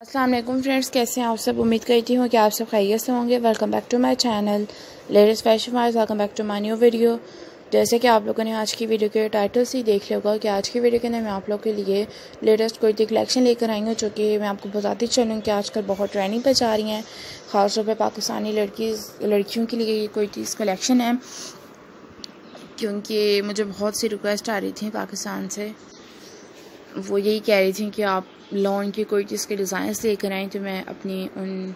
Aslam friends, कैसे हैं आप सब? उम्मीद करती हूँ कि आप सब खैरियत से होंगे। Welcome back to my channel latest fashion wise welcome back to my new video जैसे कि आप लोगों ने आज की वीडियो के टाइटल से ही देख लिया होगा कि आज की वीडियो के अंदर मैं आप लोगों के लिए लेटेस्ट कुर्ती कलेक्शन लेकर आई हूँ, जो कि मैं आपको बताती चलूँ कि आजकल बहुत ट्रेंडिंग पर जा रही हैं। ख़ासतौर पर पाकिस्तानी लड़की लड़कियों के लिए ये कुर्ती कलेक्शन है, क्योंकि मुझे बहुत सी रिक्वेस्ट आ रही थी पाकिस्तान से। वो यही कह रही थी कि आप लॉन की कोई चीज़ के डिज़ाइंस लेकर आएँ तो मैं अपनी उन,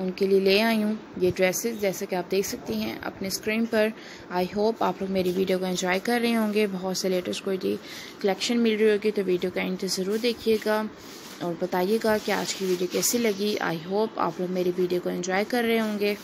उनके लिए ले आई हूँ। ये ड्रेसेस जैसे कि आप देख सकती हैं, अपने स्क्रीन पर। आई होप आप लोग मेरी वीडियो को एंजॉय कर रहे होंगे। बहुत से लेटेस्ट कोई कलेक्शन मिल रही होगी तो वीडियो का एंड ज़रूर देखिएगा और बताइएगा कि आज की वीडियो कैसी लगी। आई होप आप लोग मेरी वीडियो को एंजॉय कर रहे होंगे।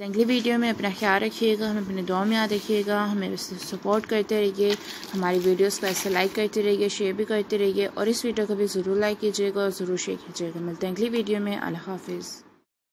तो अगली वीडियो में अपना ख्याल रखिएगा, हमें अपने दुआ में याद रखिएगा, हमें सपोर्ट करते रहिए, हमारी वीडियोस को ऐसे लाइक करते रहिए शेयर भी करते रहिए और इस वीडियो को भी ज़रूर लाइक कीजिएगा और ज़रूर शेयर कीजिएगा। मिलते हैं अगली वीडियो में। अल्लाह हाफिज़।